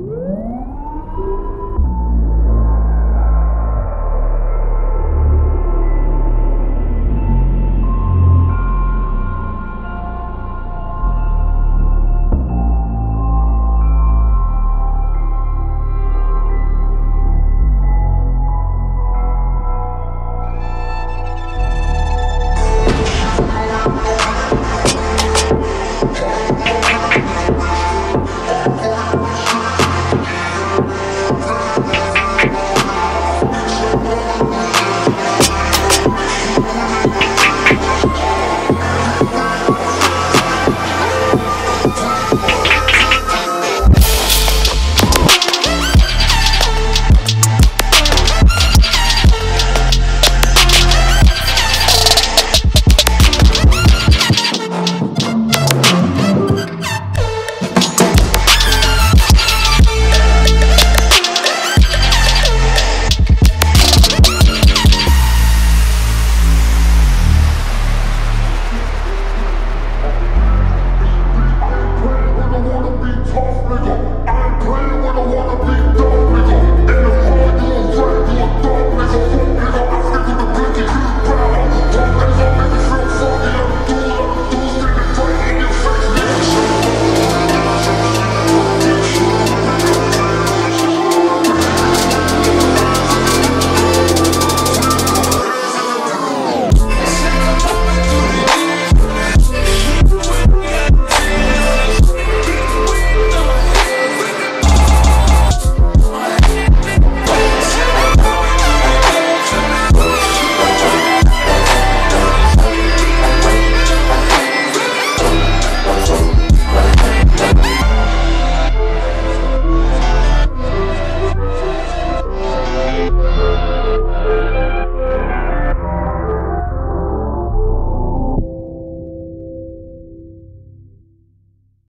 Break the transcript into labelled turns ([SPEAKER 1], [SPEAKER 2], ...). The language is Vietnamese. [SPEAKER 1] Woo!